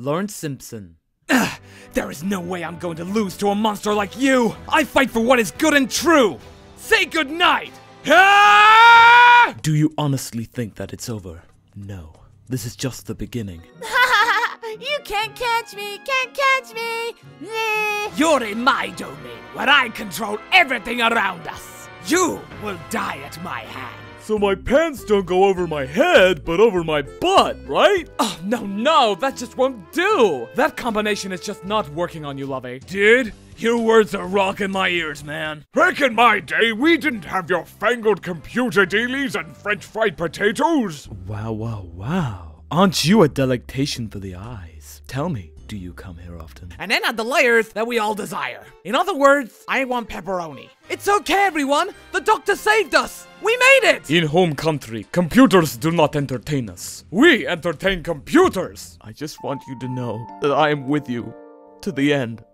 Lawrence Simpson. There is no way I'm going to lose to a monster like you! I fight for what is good and true! Say goodnight! Ah! Do you honestly think that it's over? No. This is just the beginning. you can't catch me, can't catch me. You're in my domain, where I control everything around us. You will die at my hand. So my pants don't go over my head, but over my butt, right? Oh, no, no, that just won't do. That combination is just not working on you, Lovey. Dude, your words are rocking my ears, man. Back in my day, we didn't have your fangled computer dealies and french fried potatoes. Wow, wow, wow. Aren't you a delectation for the eyes? Tell me, do you come here often? And then add the layers that we all desire. In other words, I want pepperoni. It's okay, everyone. The doctor saved us. We made it. In home country, computers do not entertain us. We entertain computers. I just want you to know that I am with you to the end.